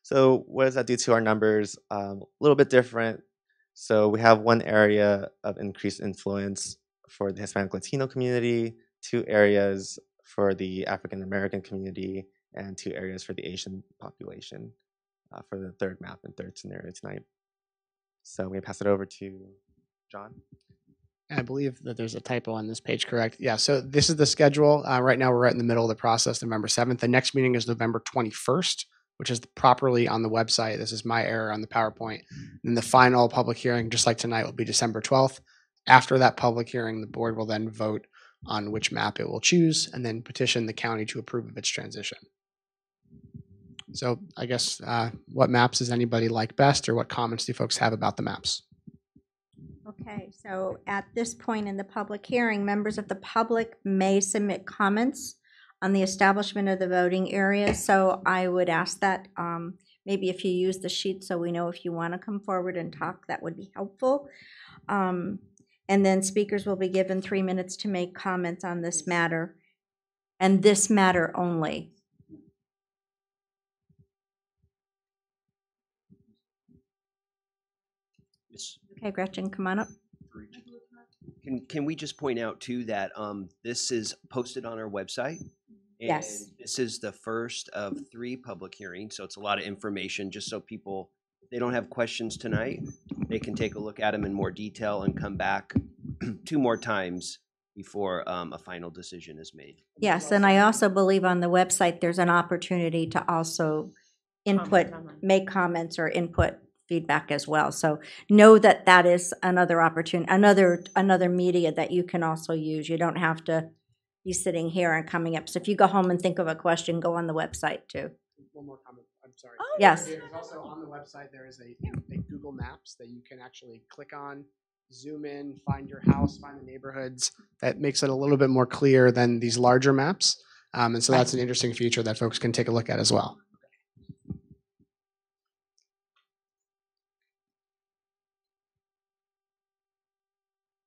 So, what does that do to our numbers? Um, a little bit different so we have one area of increased influence for the Hispanic Latino community, two areas for the African American community, and two areas for the Asian population uh, for the third map and third scenario tonight. So we pass it over to John. I believe that there's a typo on this page, correct? Yeah, so this is the schedule. Uh, right now, we're right in the middle of the process, November 7th. The next meeting is November 21st, which is properly on the website. This is my error on the PowerPoint. And the final public hearing, just like tonight, will be December 12th. After that public hearing, the board will then vote on which map it will choose and then petition the county to approve of its transition. So I guess uh, what maps does anybody like best or what comments do folks have about the maps? Okay, so at this point in the public hearing, members of the public may submit comments on the establishment of the voting area. So I would ask that um, maybe if you use the sheet so we know if you want to come forward and talk, that would be helpful. Um, And then speakers will be given three minutes to make comments on this matter. and this matter only. Miss- Okay, Gretchen, come on up. Can, can we just point out too that um, this is posted on our website? Yes. This is the first of three public hearings, so it's a lot of information, just so people, if they don't have questions tonight, they can take a look at them in more detail and come back <clears throat> two more times before um, a final decision is made. Yes, and I also believe on the website, there's an opportunity to also input, make comments or input feedback as well. So know that that is another opportunity, another, another media that you can also use. You don't have to be sitting here and coming up. So if you go home and think of a question, go on the website too. One more comment, I'm sorry. Yes. There's also on the website, there is a, a Google Maps that you can actually click on, zoom in, find your house, find the neighborhoods. That makes it a little bit more clear than these larger maps. Um, and so that's an interesting feature that folks can take a look at as well.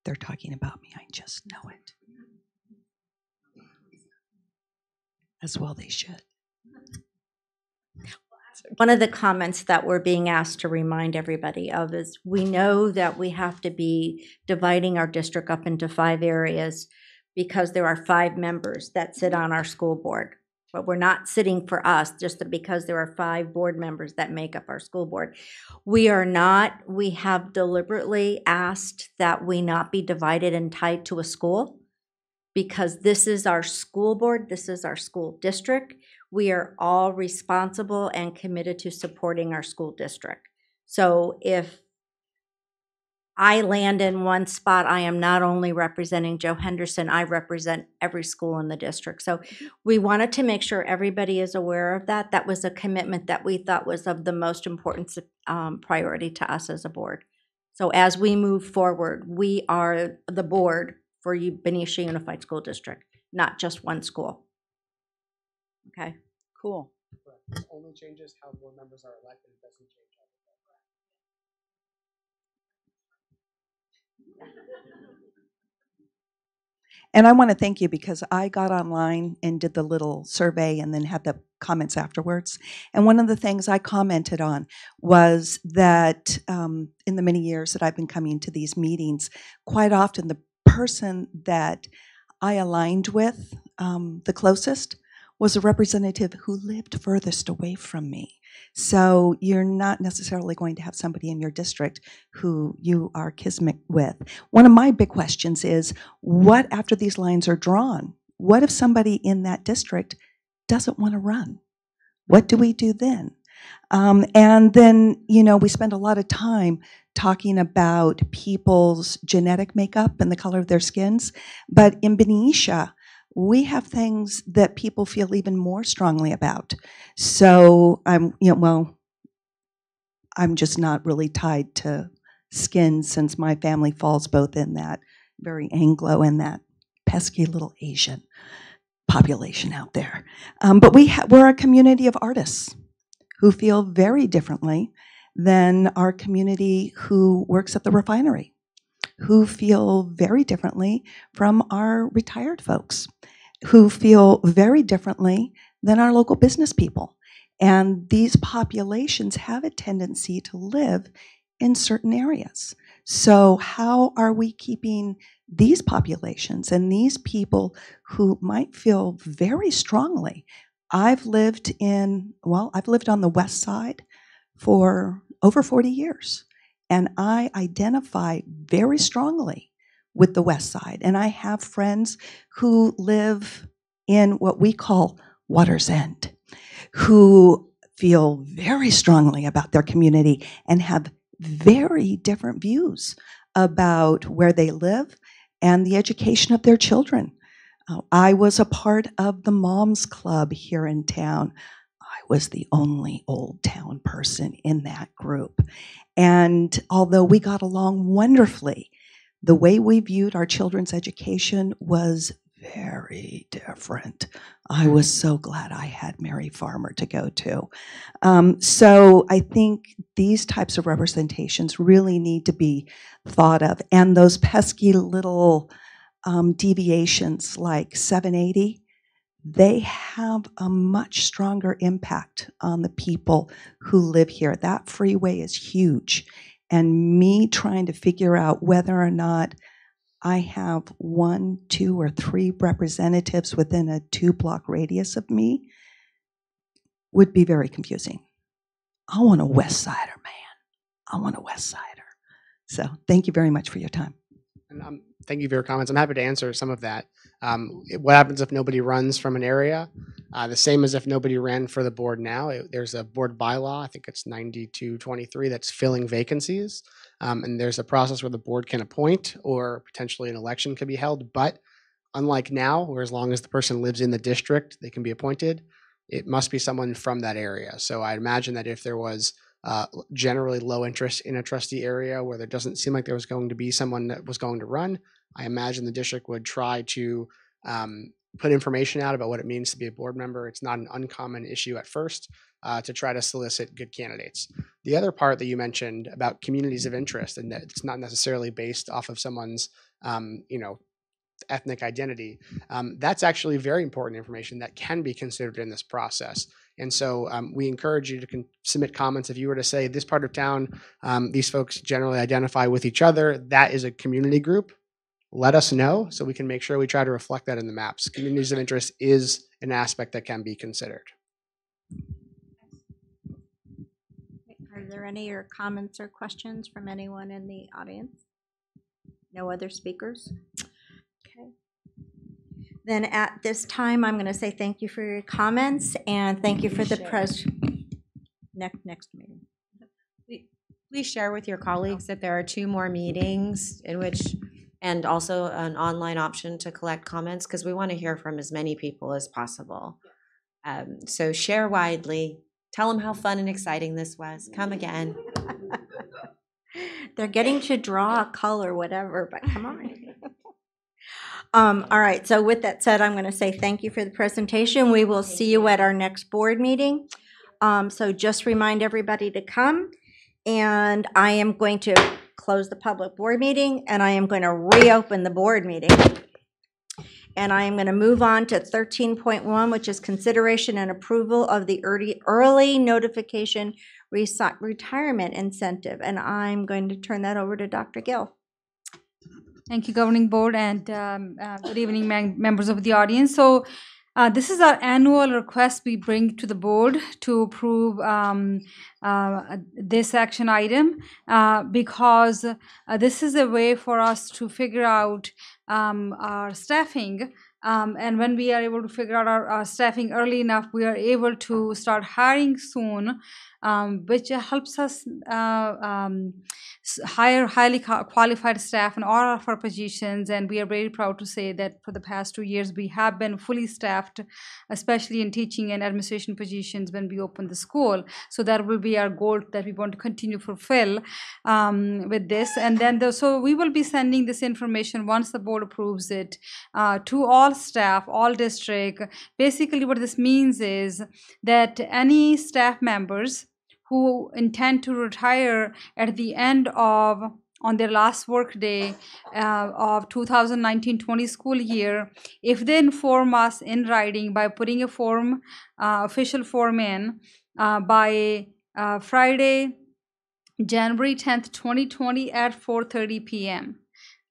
They're talking about me. I just know it. As well they should. One of the comments that we're being asked to remind everybody of is we know that we have to be dividing our district up into five areas because there are five members that sit on our school board. But we're not sitting for us just because there are five board members that make up our school board. We are not, we have deliberately asked that we not be divided and tied to a school because this is our school board, this is our school district. We are all responsible and committed to supporting our school district. So if I land in one spot, I am not only representing Joe Henderson, I represent every school in the district. So we wanted to make sure everybody is aware of that. That was a commitment that we thought was of the most important um, priority to us as a board. So as we move forward, we are the board for Benicia Unified School District, not just one school. Okay? Cool. This only changes how board members are elected, it doesn't change how And I want to thank you because I got online and did the little survey and then had the comments afterwards. And one of the things I commented on was that um, in the many years that I've been coming to these meetings, quite often the person that I aligned with um, the closest was a representative who lived furthest away from me. So you're not necessarily going to have somebody in your district who you are kismet with. One of my big questions is what after these lines are drawn? What if somebody in that district doesn't want to run? What do we do then? Um, and then, you know, we spend a lot of time talking about people's genetic makeup and the color of their skins. But in Benicia, we have things that people feel even more strongly about. So I'm, you know, well, I'm just not really tied to skin since my family falls both in that very Anglo and that pesky little Asian population out there. Um, but we we're a community of artists who feel very differently than our community who works at the refinery, who feel very differently from our retired folks, who feel very differently than our local business people. And these populations have a tendency to live in certain areas. So, how are we keeping these populations and these people who might feel very strongly? I've lived in, well, I've lived on the west side for over 40 years, and I identify very strongly with the west side. And I have friends who live in what we call Water's End, who feel very strongly about their community and have very different views about where they live and the education of their children. Uh, I was a part of the Moms Club here in town. I was the only old town person in that group. And although we got along wonderfully, the way we viewed our children's education was very different. I was so glad I had Mary Farmer to go to. Um, so I think these types of representations really need to be thought of. And those pesky little um, deviations like 780, they have a much stronger impact on the people who live here. That freeway is huge. And me trying to figure out whether or not I have one, two, or three representatives within a two block radius of me would be very confusing. I want a West Sider, man. I want a West Sider. So thank you very much for your time. Um, thank you for your comments. I'm happy to answer some of that. Um, what happens if nobody runs from an area? Uh, the same as if nobody ran for the board now. It- there's a board bylaw, I think it's 9223, that's filling vacancies. Um, and there's a process where the board can appoint or potentially an election can be held. But unlike now, where as long as the person lives in the district, they can be appointed, it must be someone from that area. So I imagine that if there was uh, generally low interest in a trustee area where there doesn't seem like there was going to be someone that was going to run, I imagine the district would try to um, put information out about what it means to be a board member. It's not an uncommon issue at first uh, to try to solicit good candidates. The other part that you mentioned about communities of interest and that it's not necessarily based off of someone's, um, you know, ethnic identity. Um, that's actually very important information that can be considered in this process. And so um, we encourage you to con- submit comments. If you were to say this part of town, um, these folks generally identify with each other, that is a community group. Let us know so we can make sure we try to reflect that in the maps. Communities of interest is an aspect that can be considered. Are there any or comments or questions from anyone in the audience? No other speakers? Then at this time, I'm going to say thank you for your comments and thank you for the pres. Next, next meeting. Please share with your colleagues that there are two more meetings in which, and also an online option to collect comments, because we want to hear from as many people as possible. Um, So share widely, tell them how fun and exciting this was, come again. <laughs> They're getting to draw a color, whatever, but come on. <laughs> Um, all right, so with that said, I'm gonna say thank you for the presentation. We will see you at our next board meeting. Um, so just remind everybody to come. And I am going to close the public board meeting and I am going to reopen the board meeting. And I am going to move on to thirteen point one, which is consideration and approval of the early, early notification retirement incentive. And I'm going to turn that over to Dr. Gill. Thank you, Governing Board, and um, uh, good evening, mem- members of the audience. So, uh, this is our annual request we bring to the board to approve um, uh, this action item uh, because uh, this is a way for us to figure out um, our staffing. Um, and when we are able to figure out our, our staffing early enough, we are able to start hiring soon, um, which helps us uh, um, hire highly qualified staff in all of our positions. And we are very proud to say that for the past two years, we have been fully staffed, especially in teaching and administration positions when we open the school. So that will be our goal that we want to continue to fulfill um, with this. And then, the, so we will be sending this information once the board approves it uh, to all staff, all district. Basically, what this means is that any staff members who intend to retire at the end of on their last work day uh, of 2019-20 school year if they inform us in writing by putting a form uh, official form in uh, by uh, friday january 10th 2020 at 4.30 p.m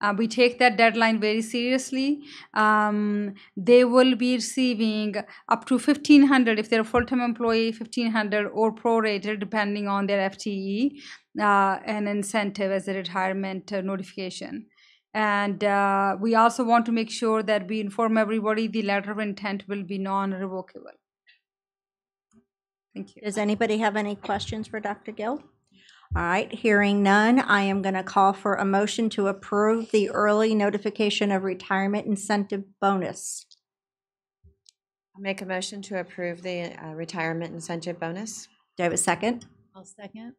uh, we take that deadline very seriously. Um, they will be receiving up to 1500 if they're a full-time employee 1500 or prorated depending on their fte uh, an incentive as a retirement uh, notification and uh, we also want to make sure that we inform everybody the letter of intent will be non-revocable thank you Does anybody have any questions for Dr. Gill? All right, hearing none, I am going to call for a motion to approve the early notification of retirement incentive bonus. I'll make a motion to approve the uh, retirement incentive bonus. Do I have a second? I'll second.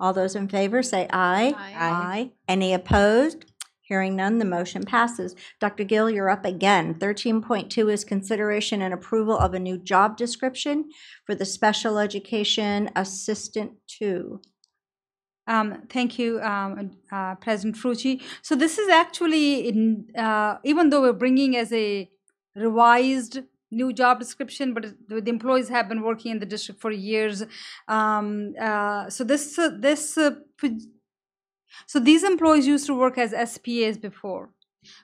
All those in favor say aye. Aye. Aye. Any opposed? Hearing none, the motion passes. Dr. Gill, you're up again. Thirteen point two is consideration and approval of a new job description for the special education assistant two. Um, thank you, um, uh, President Frucci. So this is actually, in, uh, even though we're bringing as a revised new job description, but the the employees have been working in the district for years. Um, uh, so this uh, this uh, so these employees used to work as SPAs before.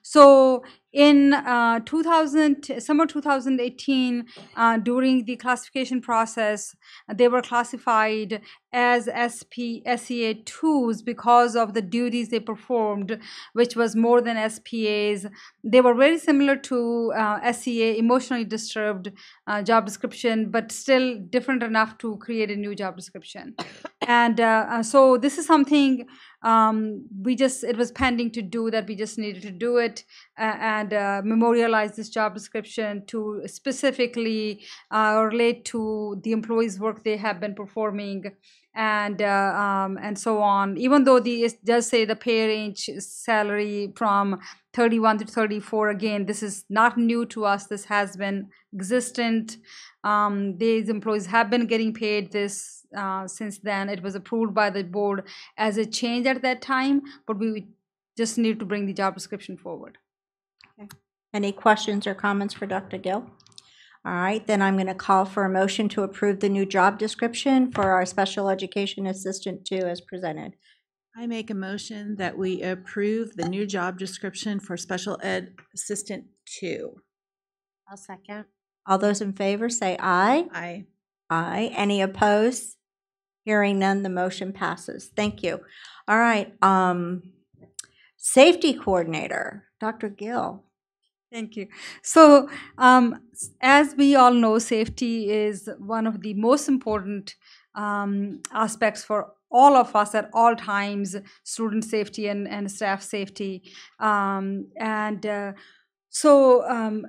So in uh, 2000, summer 2018, uh, during the classification process, they were classified as SP, SEA 2s because of the duties they performed, which was more than SPAs. They were very similar to uh, SEA, emotionally disturbed uh, job description, but still different enough to create a new job description. and uh, uh, so this is something um, we just it was pending to do that. We just needed to do it and uh, memorialize this job description to specifically uh, relate to the employees work they have been performing and uh, um, and so on. Even though the it does say the pay range salary from 31 to 34 again this is not new to us. This has been existent. Um, these employees have been getting paid this uh, since then it was approved by the board as a change at that time but we just need to bring the job description forward Any questions or comments for Dr. Gill? All right, then I'm going to call for a motion to approve the new job description for our special education assistant two as presented. I make a motion that we approve the new job description for special ed assistant two. I'll second. All those in favor say aye. Aye. Aye. Any opposed? Hearing none, the motion passes. Thank you. All right, um, safety coordinator, Dr. Gill. Thank you. So, um, as we all know, safety is one of the most important um, aspects for all of us at all times student safety and, and staff safety. Um, and uh, so, um,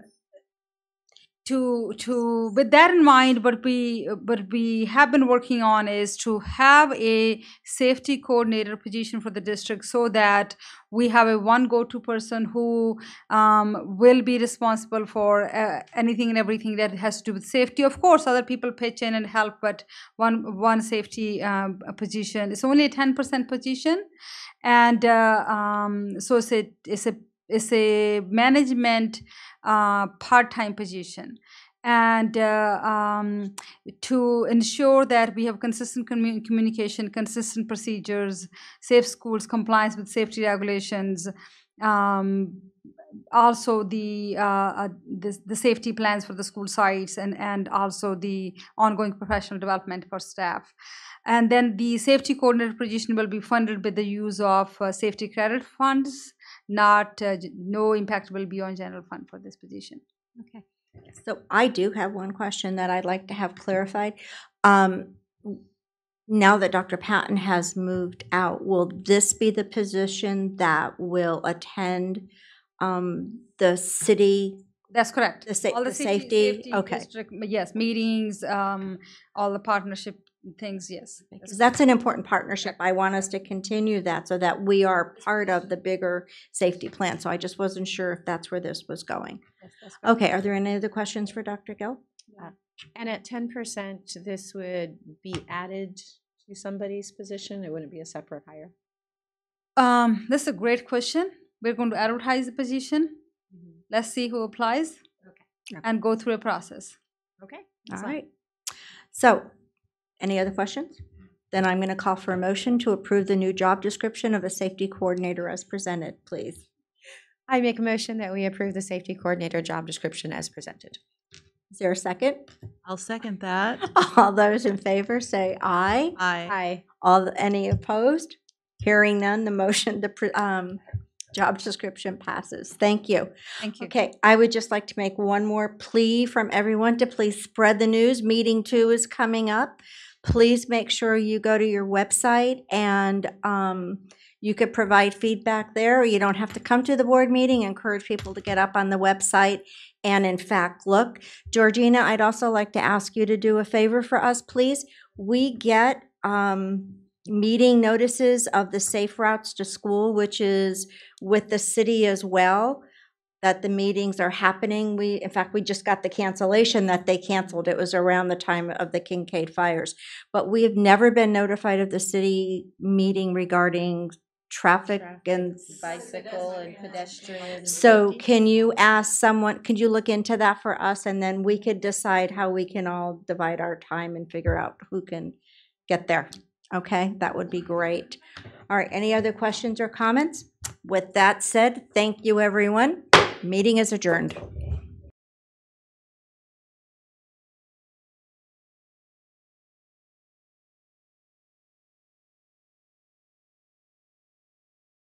to to with that in mind what we what we have been working on is to have a safety coordinator position for the district so that we have a one go-to person who um, will be responsible for uh, anything and everything that has to do with safety. Of course other people pitch in and help but one one safety um, position it's only a 10% position. And uh, um, so it's a it's a it's a management uh, part-time position. And uh, um, to ensure that we have consistent commu- communication consistent procedures safe schools compliance with safety regulations um, also the, uh, uh, the the safety plans for the school sites and and also the ongoing professional development for staff. And then the safety coordinator position will be funded with the use of uh, safety credit funds not uh, no impact will be on general fund for this position Okay. So I do have one question that I'd like to have clarified. Um, now that Dr. Patton has moved out, will this be the position that will attend um, the city? That's correct. The sa- all the safety? Okay. district, yes, meetings, um, all the partnership things, yes. that's Because that's an important partnership. I want us to continue that so that we are part of the bigger safety plan. So I just wasn't sure if that's where this was going. Yes, that's. Okay, are there any other questions for Dr. Gill? And at ten percent, this would be added to somebody's position? It wouldn't be a separate hire? Um, this is a great question. We're going to advertise the position. Let's see who applies. Okay. And go through a process. Okay. All that's fine. right. So, any other questions? Then I'm going to call for a motion to approve the new job description of a safety coordinator as presented, please. I make a motion that we approve the safety coordinator job description as presented. Is there a second? I'll second that. <laughs> All those in favor say aye. Aye. Aye. All, any opposed? Hearing none, the motion, the pr- um, job description passes. Thank you. Thank you. Okay, I would just like to make one more plea from everyone to please spread the news. Meeting two is coming up. Please make sure you go to your website and um, you could provide feedback there. You don't have to come to the board meeting. Encourage people to get up on the website and in fact look. Georgina, I'd also like to ask you to do a favor for us, please. We get um, meeting notices of the safe routes to school, which is with the city as well that the meetings are happening. We, in fact, we just got the cancellation that they canceled. It was around the time of the Kincade fires. But we have never been notified of the city meeting regarding traffic and. Bicycle and pedestrian. So can you ask someone, could you look into that for us and then we could decide how we can all divide our time and figure out who can get there? Okay, that would be great. All right, any other questions or comments? With that said, thank you, everyone. Meeting is adjourned.